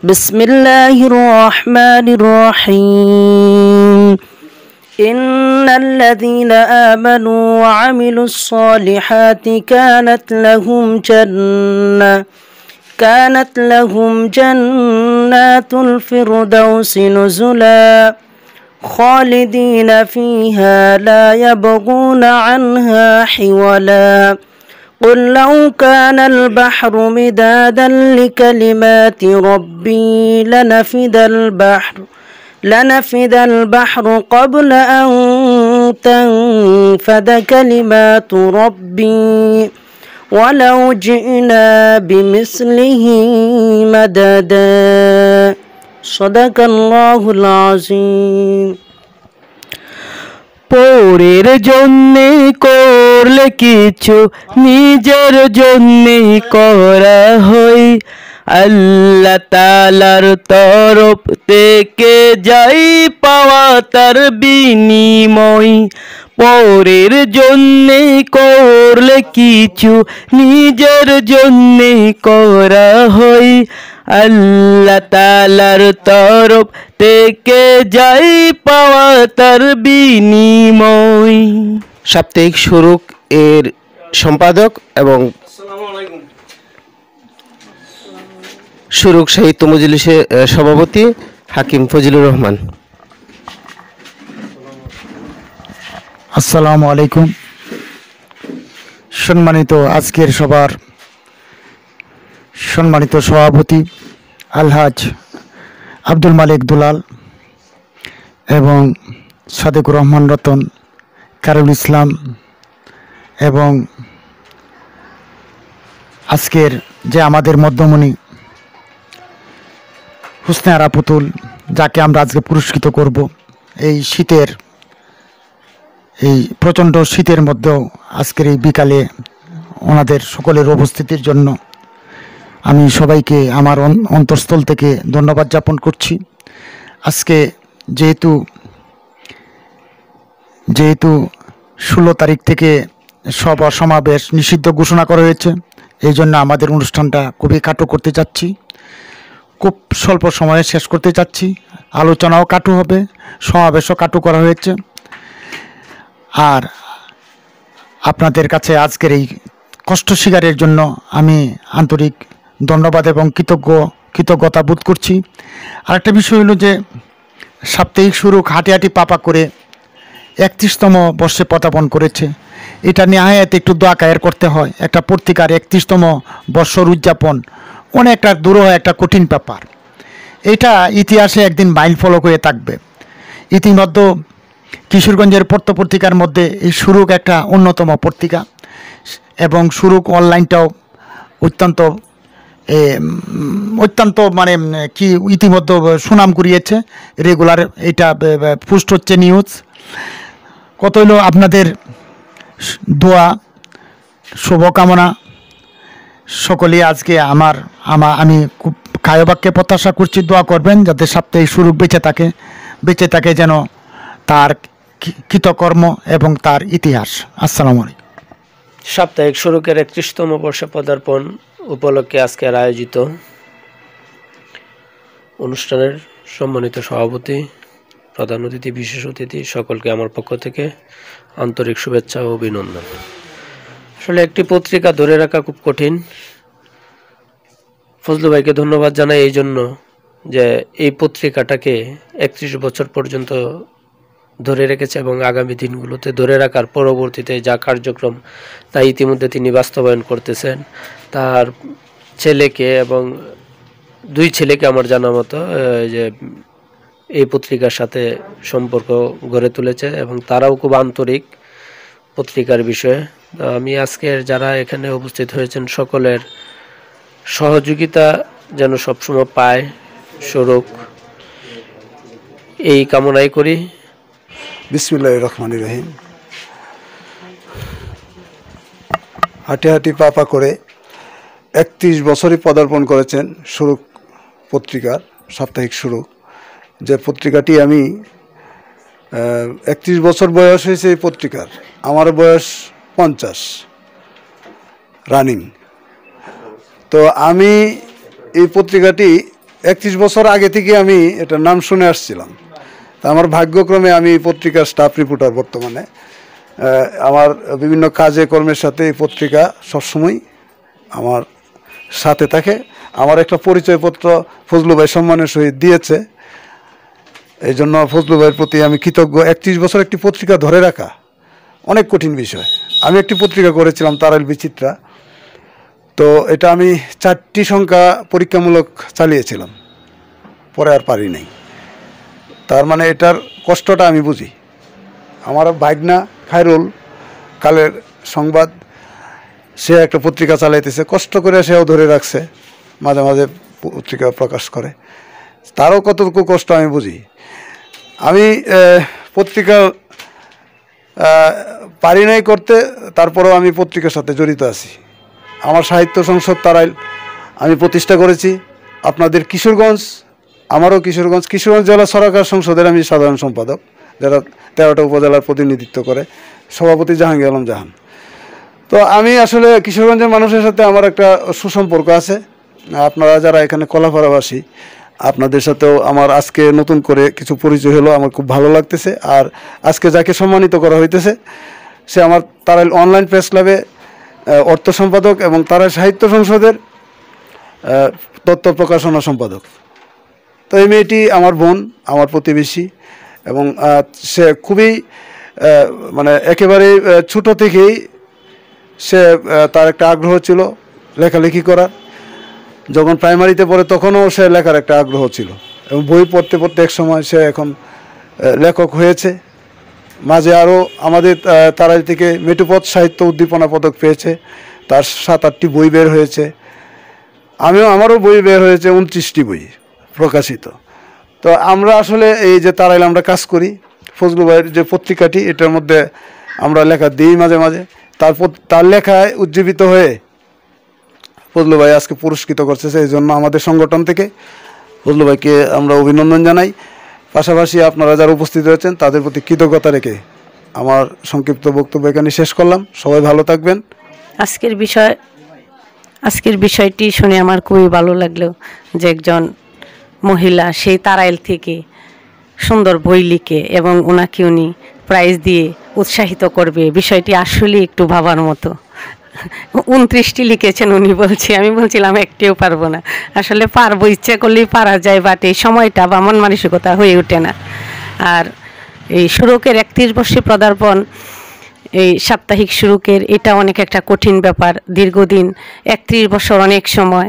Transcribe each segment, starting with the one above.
بسم الله الرحمن الرحيم. إن الذين آمنوا وعملوا الصالحات كانت لهم جنة كانت لهم جنات الفردوس نزلا خالدين فيها لا يبغون عنها حولا. قل لو كان البحر مدادا لكلمات ربي لنفد البحر لنفد البحر قبل أن تنفد كلمات ربي. ولو جئنا بمثله مددا صدق الله العظيم. পরের জন্যে করলে কিছু, নিজের জন্যে করা হয়। আল্লাহ তালার তরফ থেকে যাই পাওয়া তার বিনিময়। পরের জন্যে করলে কিছু, নিজের জন্যে করা হয়। আল্লাহ তালার তরফ থেকে যাই পাওয়া তার বিনিময়। সাপ্তাহিক সুরুক এর সম্পাদক এবং সুরুক সাহিত্য মজলিসের সভাপতি হাকিম ফজিলুর রহমান। আসসালামু আলাইকুম। সম্মানিত আজকের সবার সম্মানিত সভাপতি আলহাজ আব্দুল মালিক দুলাল এবং সাদেকুর রহমান রতন, কারুল ইসলাম এবং আজকের যে আমাদের মধ্যমণি হুসনে আরা পুতুল যাকে আমরা আজকে পুরস্কৃত করব, এই শীতের, এই প্রচণ্ড শীতের মধ্যেও আজকের এই বিকালে ওনাদের সকলের উপস্থিতির জন্য আমি সবাইকে আমার অন- অন্তঃস্থল থেকে ধন্যবাদ জ্ঞাপন করছি। আজকে যেহেতু যেহেতু ষোলো তারিখ থেকে সভা সমাবেশ নিষিদ্ধ ঘোষণা করা হয়েছে, এই জন্য আমাদের অনুষ্ঠানটা খুবই কাটো করতে চাচ্ছি। খুব স্বল্প সময়ে শেষ করতে চাচ্ছি। আলোচনাও কাটু হবে, সমাবেশও কাটু করা হয়েছে। আর আপনাদের কাছে আজকের এই কষ্ট স্বীকারের জন্য আমি আন্তরিক ধন্যবাদ এবং কৃতজ্ঞ, কৃতজ্ঞতা বোধ করছি। আরেকটা বিষয় হলো যে, সাপ্তাহিক শুরু হাঁটি হাঁটি পাপা করে একত্রিশতম বর্ষে পদাপন করেছে। এটা নেহায়াত একটু দোয়া কায়ের করতে হয়। একটা পত্রিকার একত্রিশতম বর্ষর উদযাপন অনেকটা দূরহ একটা কঠিন ব্যাপার। এটা ইতিহাসে একদিন মাইল ফলক হয়ে থাকবে। ইতিমধ্যে কিশোরগঞ্জের পত্র পত্রিকার মধ্যে এই সুরুক একটা অন্যতম পত্রিকা এবং সুরুক অনলাইনটাও অত্যন্ত অত্যন্ত মানে কি ইতিমধ্যে সুনাম কুড়িয়েছে। রেগুলার এটা পোস্ট হচ্ছে নিউজ কত হলো আপনাদের দোয়া, শুভকামনা? সকলে আজকে আমার, আমা, আমি খুব কায়বাক্যে প্রত্যাশা করছি, দোয়া করবেন যাতে সাপ্তাহিক সুরুক বেঁচে থাকে বেঁচে থাকে যেন তার কৃতকর্ম এবং তার ইতিহাস। আসসালামু আলাইকুম। সাপ্তাহিক শুরুকের একত্রিশতম বর্ষে পদার্পণ। উপলক্ষে আজকের আয়োজিত অনুষ্ঠানের সম্মানিত সভাপতি, প্রধান অতিথি, বিশেষ অতিথি, সকলকে আমার পক্ষ থেকে আন্তরিক শুভেচ্ছা ও অভিনন্দন। আসলে একটি পত্রিকা ধরে রাখা খুব কঠিন। ফজলু ভাইকে ধন্যবাদ জানাই এই জন্য যে এই পত্রিকাটাকে একত্রিশ বছর পর্যন্ত ধরে রেখেছে এবং আগামী দিনগুলোতে ধরে রাখার পরবর্তীতে যা কার্যক্রম তা ইতিমধ্যে তিনি বাস্তবায়ন করতেছেন। তার ছেলেকে এবং দুই ছেলেকে আমার জানা মতো যে এই পত্রিকার সাথে সম্পর্ক গড়ে তুলেছে এবং তারাও খুব আন্তরিক পত্রিকার বিষয়ে। আমি আজকের যারা এখানে উপস্থিত হয়েছেন সকলের সহযোগিতা যেন সবসময় পায়, স্বরূপ। এই কামনাই করি। বিসমিল্লাহ রহমান রহিম। হাঁটি হাঁটি পাপা করে একত্রিশ বছরই পদার্পণ করেছেন সুরুক পত্রিকার, সাপ্তাহিক সুরুক। যে পত্রিকাটি আমি একত্রিশ বছর বয়স হয়েছে এই পত্রিকার। আমার বয়স পঞ্চাশ। রানিং। তো আমি এই পত্রিকাটি একত্রিশ বছর আগে থেকে আমি এটার নাম শুনে আসছিলাম। তা আমার ভাগ্যক্রমে আমি এই পত্রিকার স্টাফ রিপোর্টার বর্তমানে। আমার বিভিন্ন কাজে কর্মের সাথে এই পত্রিকা সবসময় আমার সাথে থাকে। আমার একটা পরিচয়পত্র ফজলু ভাই সম্মানের সহিত দিয়েছে। এই জন্য ফজলু ভাইয়ের প্রতি আমি কৃতজ্ঞ। একত্রিশ বছর একটি পত্রিকা ধরে রাখা অনেক কঠিন বিষয়। আমি একটি পত্রিকা করেছিলাম, তারাইল বিচিত্রা। তো এটা আমি চারটি সংখ্যা পরীক্ষামূলক চালিয়েছিলাম। পরে আর পারি নাই। তার মানে এটার কষ্টটা আমি বুঝি। আমার ভাগনা খায়রুল কালের সংবাদ সে একটা পত্রিকা চালাইতেছে, কষ্ট করে সেও ধরে রাখছে, মাঝে মাঝে পত্রিকা প্রকাশ করে। তারও কতটুকু কষ্ট আমি বুঝি। আমি পত্রিকা পারি নাই করতে, তারপরেও আমি পত্রিকার সাথে জড়িত আছি। আমার সাহিত্য সংসদ তারাইল আমি প্রতিষ্ঠা করেছি। আপনাদের কিশোরগঞ্জ, আমারও কিশোরগঞ্জ কিশোরগঞ্জ জেলা সরকার সংসদের আমি সাধারণ সম্পাদক, যারা তেরোটা উপজেলার প্রতিনিধিত্ব করে। সভাপতি জাহাঙ্গীর আলম জাহান। তো আমি আসলে কিশোরগঞ্জের মানুষের সাথে আমার একটা সুসম্পর্ক আছে। আপনারা যারা এখানে কলাপাড়াবাসী, আপনাদের সাথেও আমার আজকে নতুন করে কিছু পরিচয় হলো, আমার খুব ভালো লাগতেছে। আর আজকে যাকে সম্মানিত করা হইতেছে, সে আমার তারা অনলাইন প্রেস ক্লাবে অর্থ সম্পাদক এবং তারা সাহিত্য সংসদের তথ্য প্রকাশনা সম্পাদক। তো এই মেয়েটি আমার বোন, আমার প্রতিবেশী এবং সে খুবই মানে একেবারে ছোট থেকেই সে তার একটা আগ্রহ ছিল লেখালেখি করার। যখন প্রাইমারিতে পড়ে তখনও সে লেখার একটা আগ্রহ ছিল। এবং বই পড়তে পড়তে এক সময় সে এখন লেখক হয়েছে। মাঝে আরও আমাদের তারাই থেকে মেটুপথ সাহিত্য উদ্দীপনা পদক পেয়েছে। তার সাত আটটি বই বের হয়েছে। আমিও, আমারও বই বের হয়েছে, উনত্রিশটি বই প্রকাশিত। তো আমরা আসলে এই যে তারাইলে আমরা কাজ করি ফজলু ভাইয়ের যে পত্রিকাটি, এটার মধ্যে আমরা লেখা দিই মাঝে মাঝে। তার পত- তার লেখায় উজ্জীবিত হয়ে ফজলু ভাই আজকে পুরস্কৃত করছে, সেই জন্য আমাদের সংগঠন থেকে ফজলু ভাইকে আমরা অভিনন্দন জানাই। পাশাপাশি আপনারা যারা উপস্থিত হয়েছেন তাদের প্রতি কৃতজ্ঞতা রেখে আমার সংক্ষিপ্ত বক্তব্য এখানে শেষ করলাম। সবাই ভালো থাকবেন। আজকের বিষয়, আজকের বিষয়টি শুনে আমার খুবই ভালো লাগল যে একজন মহিলা, সেই তারাইল থেকে সুন্দর বই লিখে এবং ওনাকে উনি প্রাইজ দিয়ে উৎসাহিত করবে। বিষয়টি আসলে একটু ভাবার মতো। উনত্রিশটি লিখেছেন উনি বলছি, আমি বলছিলাম একটিও পারব না। আসলে পারব, ইচ্ছে করলেই পারা যায় বাট এই সময়টা বা মন মানসিকতা হয়ে ওঠে না। আর এই সুরকের একত্রিশ বর্ষে পদার্পণ, এই সাপ্তাহিক শুরুকের এটা অনেক একটা কঠিন ব্যাপার। দীর্ঘদিন একত্রিশ বছর অনেক সময়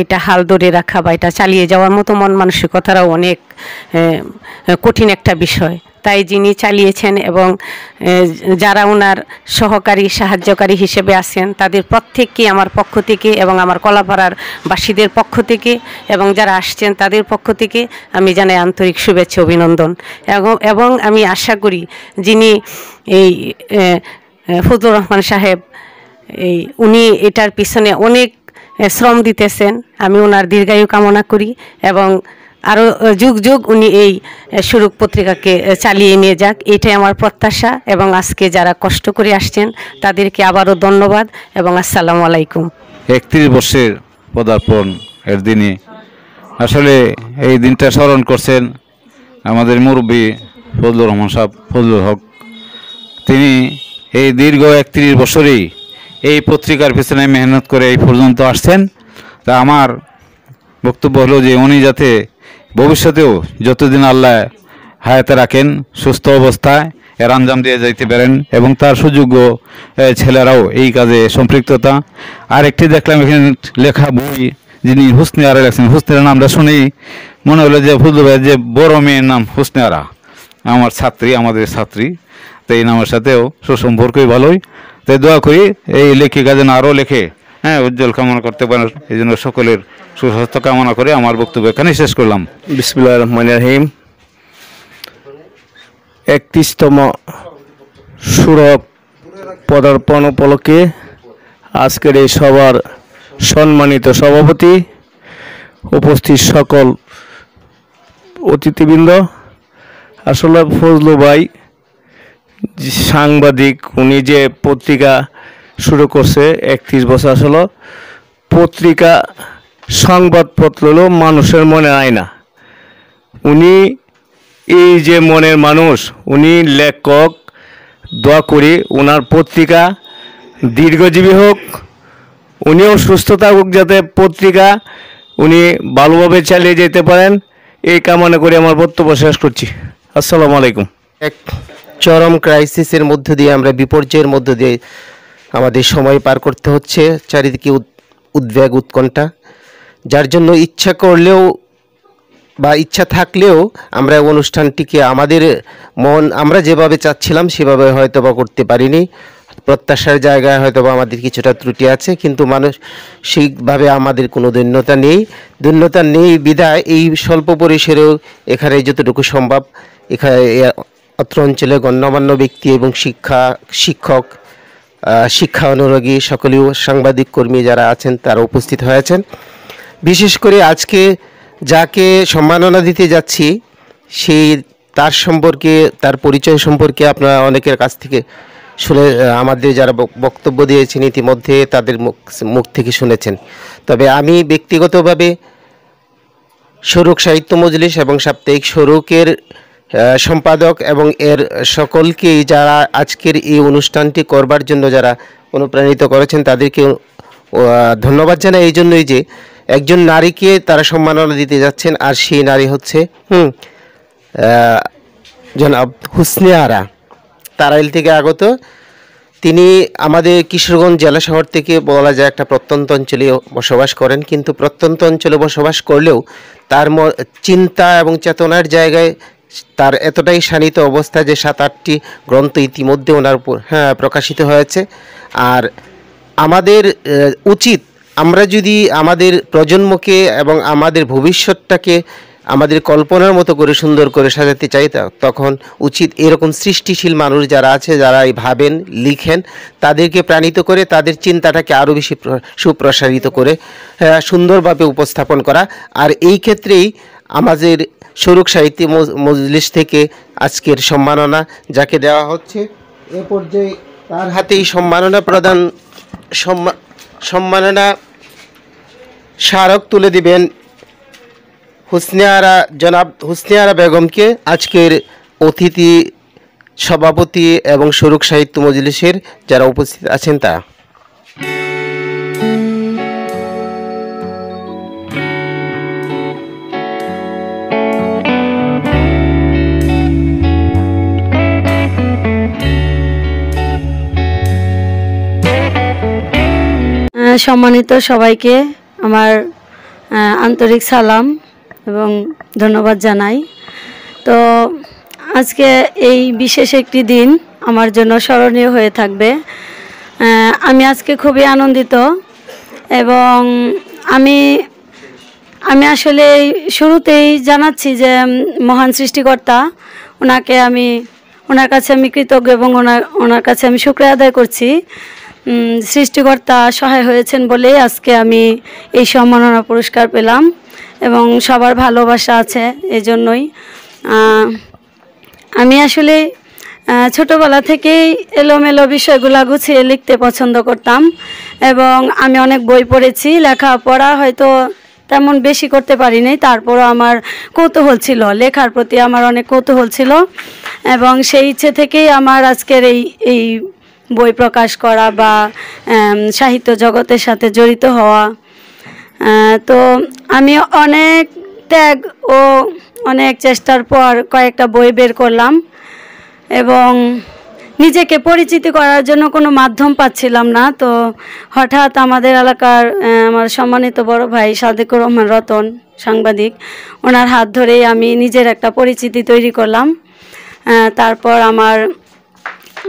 এটা হাল ধরে রাখা বা এটা চালিয়ে যাওয়ার মতো মন মানসিকতারাও অনেক কঠিন একটা বিষয়। তাই যিনি চালিয়েছেন এবং যারা ওনার সহকারী, সাহায্যকারী হিসেবে আছেন, তাদের প্রত্যেককে, আমার পক্ষ থেকে এবং আমার কলাপাড়ার বাসীদের পক্ষ থেকে এবং যারা আসছেন তাদের পক্ষ থেকে আমি জানাই আন্তরিক শুভেচ্ছা, অভিনন্দন। এবং এবং আমি আশা করি যিনি এই ফজলুর রহমান সাহেব, এই, উনি এটার পিছনে অনেক শ্রম দিতেছেন, আমি ওনার দীর্ঘায়ু কামনা করি এবং আরও যুগ যুগ উনি এই সুরুক পত্রিকাকে চালিয়ে নিয়ে যাক। এটাই আমার প্রত্যাশা এবং আজকে যারা কষ্ট করে আসছেন, তাদেরকে আবারও ধন্যবাদ এবং আসসালামু আলাইকুম। একত্রিশ বর্ষের পদার্পণ এর দিনে। আসলে এই দিনটা স্মরণ করছেন আমাদের মুরব্বী ফজলুর রহমান সাহেব, ফজলুল হক। তিনি এই দীর্ঘ একত্রিশ বছরেই এই পত্রিকার পিছনে মেহনত করে এই পর্যন্ত আসছেন। তা আমার বক্তব্য হলো যে উনি যাতে ভবিষ্যতেও যতদিন আল্লাহ হায়াতে রাখেন, সুস্থ অবস্থায় এর আঞ্জাম দিয়ে যাইতে পারেন এবং তার সুযোগ্য ছেলেরাও এই কাজে সম্পৃক্ততা। আর একটি দেখলাম এখানে লেখা বই যিনি হুসনে আরা লেখছেন। হুসনে আরা নামটা শুনেই মনে হলো যে ফজলু ভাইয়ের যে বড় মেয়ের নাম হুসনে আরা। আমার ছাত্রী, আমাদের ছাত্রী, তো এই নামের সাথেও সুসম্পর্কই ভালোই। তাই দোয়া করি এই লেখিকা যেন আরও লেখে। হ্যাঁ উজ্জ্বল কামনা করতে পারেন। এই জন্য সকলের সুস্বাস্থ্য কামনা করে আমার বক্তব্য এখানে শেষ করলাম। বিসমুল্লাহ রহমান রহিম। একত্রিশতম সুরভ পদার্পণ উপলক্ষে আজকের এই সবার সম্মানিত সভাপতি উপস্থিত সকল অতিথিবৃন্দ, আসলে ফজলু ভাই সাংবাদিক, উনি যে পত্রিকা শুরু করছে একত্রিশ বছর আসলে পত্রিকা সংবাদপত্র হলো মানুষের মনে আয়না। উনি এই যে মনের মানুষ, উনি লেখক, দোয়া করি ওনার পত্রিকা দীর্ঘজীবী হোক, উনিও সুস্থ থাকুক যাতে পত্রিকা উনি ভালোভাবে চালিয়ে যেতে পারেন। এই কামনা করে আমার বক্তব্য শেষ করছি। আসসালামু আলাইকুম। এক চরম ক্রাইসিসের মধ্য দিয়ে আমরা, বিপর্যয়ের মধ্য দিয়ে আমাদের সময় পার করতে হচ্ছে চারিদিকে উদ- উদ্বেগ উৎকণ্ঠা। যার জন্য ইচ্ছা করলেও বা ইচ্ছা থাকলেও আমরা অনুষ্ঠানটিকে আমাদের মন, আমরা যেভাবে চাচ্ছিলাম সেভাবে হয়তো বা করতে পারিনি। প্রত্যাশার জায়গায় হয়তো বা আমাদের কিছুটা ত্রুটি আছে, কিন্তু মানসিকভাবে আমাদের কোনো দৈন্যতা নেই। দৈন্যতা নেই বিধায় এই স্বল্প পরিসরেও এখানে যতটুকু সম্ভব এখানে অত্র অঞ্চলে গণ্যমান্য ব্যক্তি এবং শিক্ষা, শিক্ষক শিক্ষা অনুরাগী সকলেও সাংবাদিক কর্মী যারা আছেন তারা উপস্থিত হয়েছেন। বিশেষ করে আজকে যাকে সম্মাননা দিতে যাচ্ছি সেই তার সম্পর্কে তার পরিচয় সম্পর্কে আপনারা অনেকের কাছ থেকে শুনে আমাদের যারা বক- বক্তব্য দিয়েছেন ইতিমধ্যে তাদের মুখ মুখ থেকে শুনেছেন। তবে আমি ব্যক্তিগতভাবে স্বরূপ সাহিত্য মজলিস এবং সাপ্তাহিক আহ, সম্পাদক এবং এর সকলকেই যারা আজকের এই অনুষ্ঠানটি করবার জন্য যারা অনুপ্রাণিত করেছেন তাদেরকে ধন্যবাদ জানাই এই জন্যই যে একজন নারীকে তারা সম্মাননা দিতে যাচ্ছেন আর সেই নারী হচ্ছে, হুম জনাব হুসনে আরা। তারাইল থেকে আগত, তিনি আমাদের কিশোরগঞ্জ জেলা শহর থেকে বলা যায় একটা প্রত্যন্ত অঞ্চলে বসবাস করেন, কিন্তু প্রত্যন্ত অঞ্চলে বসবাস করলেও তার চিন্তা এবং চেতনার জায়গায় তার এতটাই শানিত অবস্থা যে সাত আটটি গ্রন্থ ইতিমধ্যে ওনার হ্যাঁ প্রকাশিত হয়েছে। আর আমাদের উচিত আমরা যদি আমাদের প্রজন্মকে এবং আমাদের ভবিষ্যৎটাকে আমাদের কল্পনার মতো করে সুন্দর করে সাজাতে চাই তখন উচিত এরকম সৃষ্টিশীল মানুষ যারা আছে যারা এই ভাবেন লিখেন তাদেরকে প্রাণিত করে তাদের চিন্তাটাকে আরও বেশি সুপ্রসারিত করে আহ, সুন্দরভাবে উপস্থাপন করা। আর এই ক্ষেত্রেই আমাদের স্বরূপ সাহিত্য মজলিস থেকে আজকের সম্মাননা যাকে দেওয়া হচ্ছে, এ পর্যায়ে তার হাতেই সম্মাননা প্রদান, সম্মা- সম্মাননা স্মারক তুলে দিবেন হুসনিয়ারা জনাব হুসনিয়ারা বেগমকে। আজকের অতিথি সভাপতি এবং সুরুক সাহিত্য মজলিসের যারা উপস্থিত আছেন তা সম্মানিত সবাইকে আমার আন্তরিক সালাম এবং ধন্যবাদ জানাই। তো আজকে এই বিশেষ একটি দিন আমার জন্য স্মরণীয় হয়ে থাকবে। আমি আজকে খুবই আনন্দিত এবং আমি আমি আসলে শুরুতেই জানাচ্ছি যে মহান সৃষ্টিকর্তা, ওনাকে আমি, ওনার কাছে আমি কৃতজ্ঞ এবং ওনার ওনার কাছে আমি শুক্রিয়া আদায় করছি। সৃষ্টিকর্তা সহায় হয়েছেন বলেই আজকে আমি এই সম্মাননা পুরস্কার পেলাম এবং সবার ভালোবাসা আছে এই জন্যই আমি আসলে ছোটবেলা থেকেই এলোমেলো বিষয়গুলো গুছিয়ে লিখতে পছন্দ করতাম এবং আমি অনেক বই পড়েছি, লেখাপড়া হয়তো তেমন বেশি করতে পারিনি, তারপরও আমার কৌতূহল ছিল, লেখার প্রতি আমার অনেক কৌতূহল ছিল এবং সেই ইচ্ছে থেকেই আমার আজকের এই এই বই প্রকাশ করা বা সাহিত্য জগতের সাথে জড়িত হওয়া। তো আমি অনেক ত্যাগ ও অনেক চেষ্টার পর কয়েকটা বই বের করলাম এবং নিজেকে পরিচিতি করার জন্য কোনো মাধ্যম পাচ্ছিলাম না। তো হঠাৎ আমাদের এলাকার আমার সম্মানিত বড় ভাই সাদেকুর রহমান রতন, সাংবাদিক, ওনার হাত ধরেই আমি নিজের একটা পরিচিতি তৈরি করলাম। তারপর আমার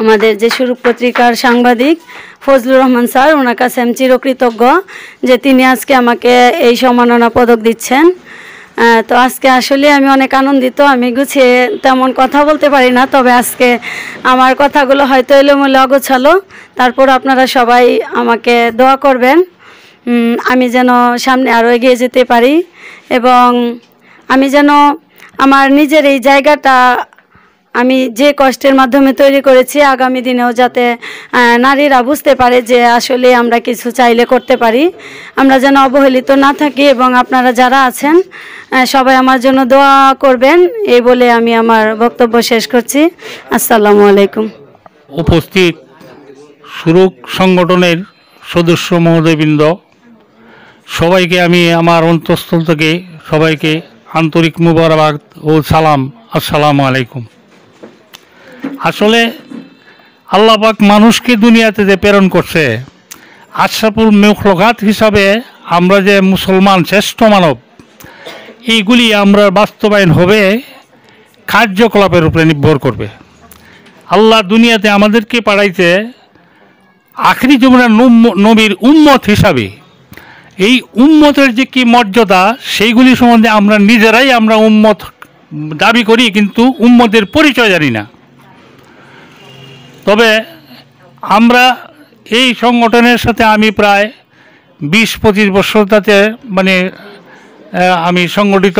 আমাদের যে সুরূপ পত্রিকার সাংবাদিক ফজলুর রহমান স্যার, ওনার কাছে আমি চিরকৃতজ্ঞ যে তিনি আজকে আমাকে এই সম্মাননা পদক দিচ্ছেন। তো আজকে আসলে আমি অনেক আনন্দিত, আমি গুছিয়ে তেমন কথা বলতে পারি না, তবে আজকে আমার কথাগুলো হয়তো এলোমেলো অগোছালো। তারপর আপনারা সবাই আমাকে দোয়া করবেন আমি যেন সামনে আরও এগিয়ে যেতে পারি এবং আমি যেন আমার নিজের এই জায়গাটা আমি যে কষ্টের মাধ্যমে তৈরি করেছি, আগামী দিনেও যাতে নারীরা বুঝতে পারে যে আসলে আমরা কিছু চাইলে করতে পারি। আমরা যেন অবহেলিত না থাকি এবং আপনারা যারা আছেন সবাই আমার জন্য দোয়া করবেন, এই বলে আমি আমার বক্তব্য শেষ করছি। আসসালামু আলাইকুম। উপস্থিত সুরুক সংগঠনের সদস্য মহোদয়বৃন্দ, সবাইকে আমি আমার অন্তঃস্থল থেকে সবাইকে আন্তরিক মুবারকবাদ ও সালাম। আসসালামু আলাইকুম। আসলে আল্লাপাক মানুষকে দুনিয়াতে যে প্রেরণ করছে, আশরাফুল মেখলঘাত হিসাবে আমরা যে মুসলমান শ্রেষ্ঠ মানব, এইগুলি আমরা বাস্তবায়ন হবে কার্যকলাপের উপরে নির্ভর করবে। আল্লাহ দুনিয়াতে আমাদেরকে পাঠাইছে আখরি জীবনের নবীর উম্মত হিসাবে। এই উম্মতের যে কি মর্যাদা, সেইগুলি সম্বন্ধে আমরা নিজেরাই আমরা উম্মত দাবি করি, কিন্তু উম্মতের পরিচয় জানি না। তবে আমরা এই সংগঠনের সাথে আমি প্রায় বিশ, পঁচিশ বছর তাতে মানে আমি সংগঠিত।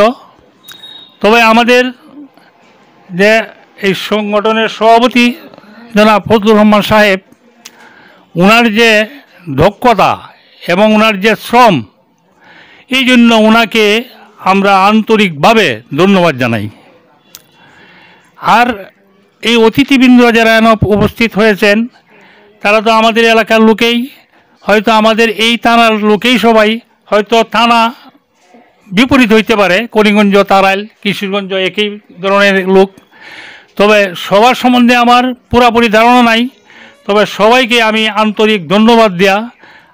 তবে আমাদের যে এই সংগঠনের সভাপতি জনাব ফজলুর রহমান সাহেব ওনার যে দক্ষতা এবং ওনার যে শ্রম, এই জন্য ওনাকে আমরা আন্তরিকভাবে ধন্যবাদ জানাই। আর এই অতিথিবৃন্দরা যারা উপস্থিত হয়েছেন, তারা তো আমাদের এলাকার লোকেই। হয়তো আমাদের এই থানার লোকেই সবাই। হয়তো থানা বিপরীত হইতে পারে, করিমগঞ্জ, তারাইল, কিশোরগঞ্জ একই ধরনের লোক। তবে সবার সম্বন্ধে আমার পুরাপুরি ধারণা নাই। তবে সবাইকে আমি আন্তরিক ধন্যবাদ দেয়া।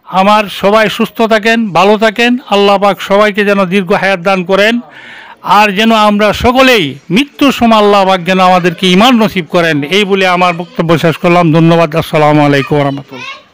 আমার সবাই সুস্থ থাকেন, ভালো থাকেন। আল্লাহ পাক সবাইকে যেন দীর্ঘ হায়াত দান করেন। আর যেন আমরা সকলেই মৃত্যু সময় আল্লাহ যেন আমাদেরকে ইমান নসিব করেন। এই বলে আমার বক্তব্য শেষ করলাম। ধন্যবাদ। আসসালামু আলাইকুম রহমতুল্লাহ।